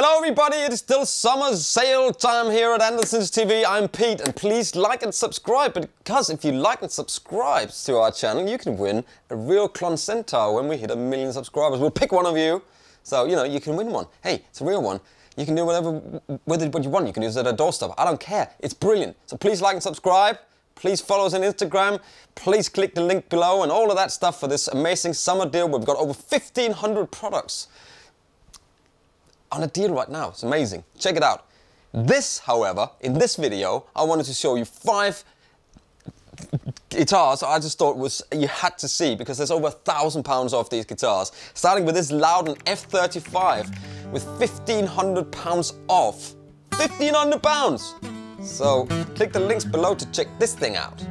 Hello everybody, it is still summer sale time here at Andertons TV. I'm Pete and please like and subscribe because if you like and subscribe to our channel you can win a real Klon Centaur when we hit a million subscribers. We'll pick one of you, so you know you can win one. Hey, it's a real one. You can do whatever with it what you want. You can use it at a doorstep. I don't care. It's brilliant. So please like and subscribe. Please follow us on Instagram. Please click the link below and all of that stuff for this amazing summer deal. We've got over 1,500 products on a deal right now. It's amazing. Check it out. This, however, in this video, I wanted to show you five guitars I just thought was you had to see because there's over a thousand pounds off these guitars. Starting with this Lowden F35 with 1500 pounds off. 1500 pounds! So click the links below to check this thing out.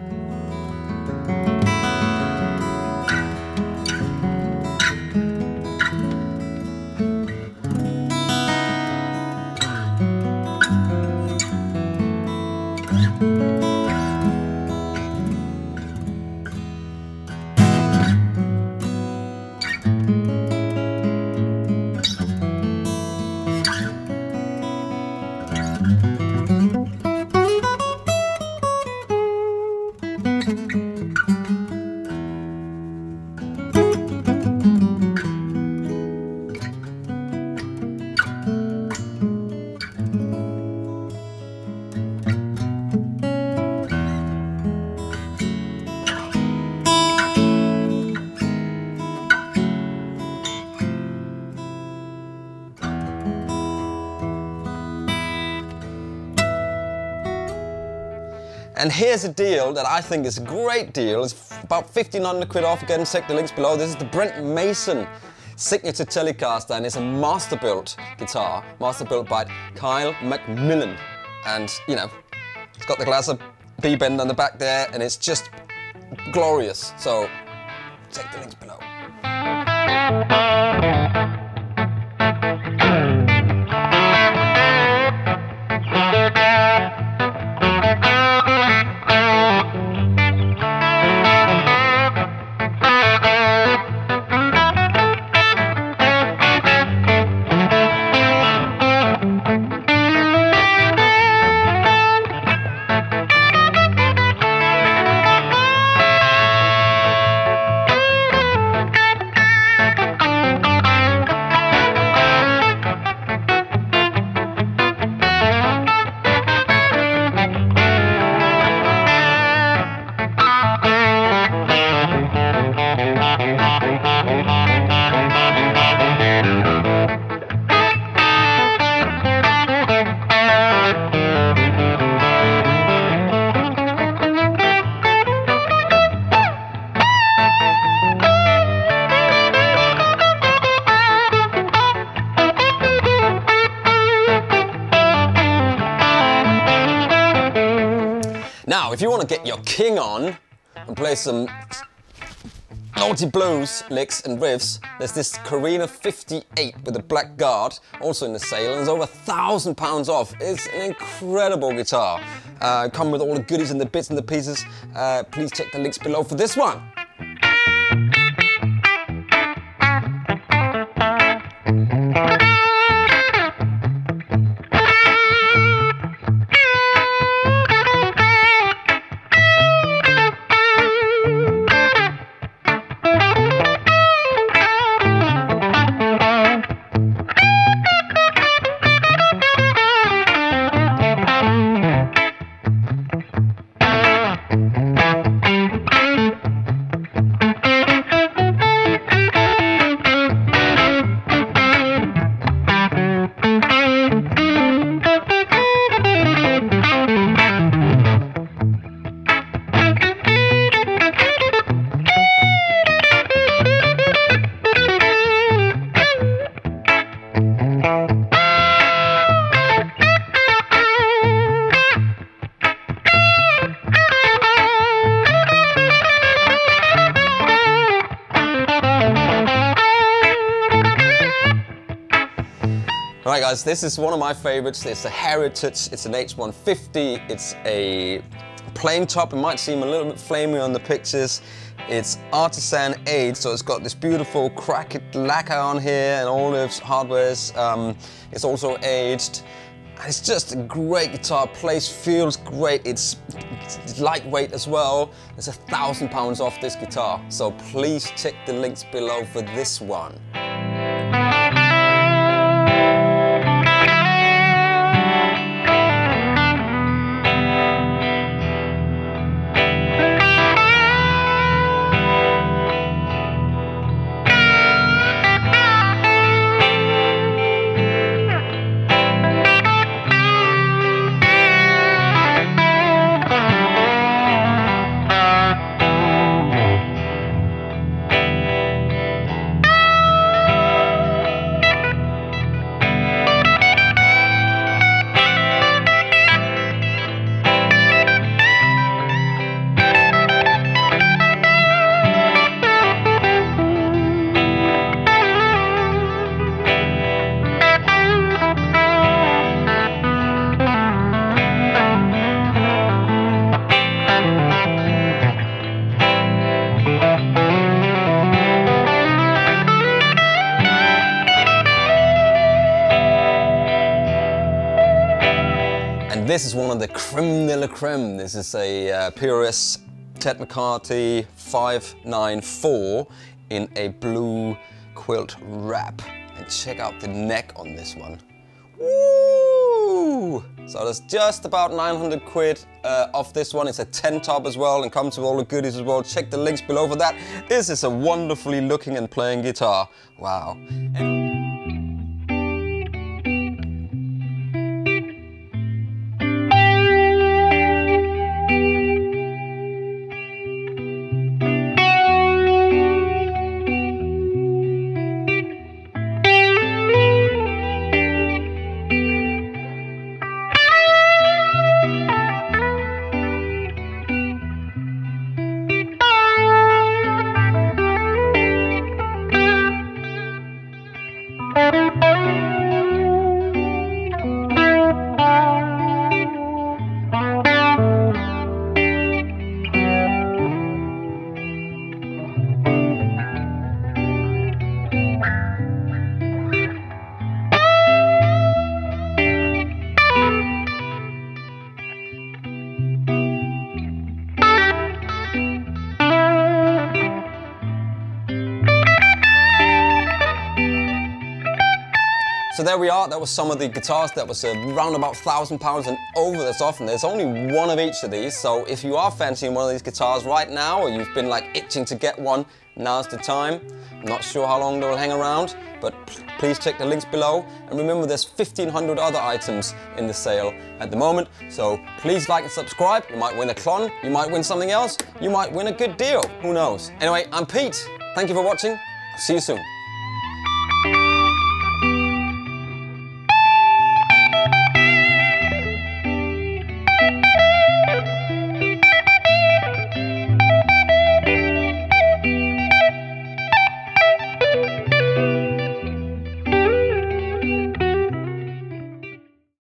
And here's a deal that I think is a great deal. It's about 1500 quid off. Again, check the links below. This is the Brent Mason signature Telecaster and it's a master built guitar. Master built by Kyle McMillin. And, you know, it's got the Glaser B-bend on the back there and it's just glorious. So, check the links below. Now, if you want to get your king on and play some naughty blues licks and riffs, there's this Korina 58 with a black guard, also in the sale, and it's over a thousand pounds off. It's an incredible guitar. Uh, come with all the goodies and the bits and the pieces. Uh, please check the links below for this one. Alright guys, this is one of my favorites. It's a Heritage, it's an H150, it's a plain top. It might seem a little bit flamey on the pictures. It's artisan aged, so it's got this beautiful cracked lacquer on here and all the hardware is um, it's also aged. It's just a great guitar, plays, feels great, it's, it's lightweight as well. There's a thousand pounds off this guitar, so please check the links below for this one. This is one of the creme de la creme. This is a uh, PRS Ted McCarty 594 in a blue quilt wrap. And check out the neck on this one. Woo! So that's just about 900 quid uh, off this one. It's a 10 top as well and comes with all the goodies as well. Check the links below for that. This is a wonderfully looking and playing guitar. Wow. And So there we are, that was some of the guitars that was uh, around about thousand pounds and over this often. There's only one of each of these, so if you are fancying one of these guitars right now, or you've been like itching to get one, now's the time. I'm not sure how long they will hang around, but please check the links below. And remember there's 1500 other items in the sale at the moment, so please like and subscribe. You might win a Klon, you might win something else, you might win a good deal, who knows. Anyway, I'm Pete, thank you for watching, see you soon.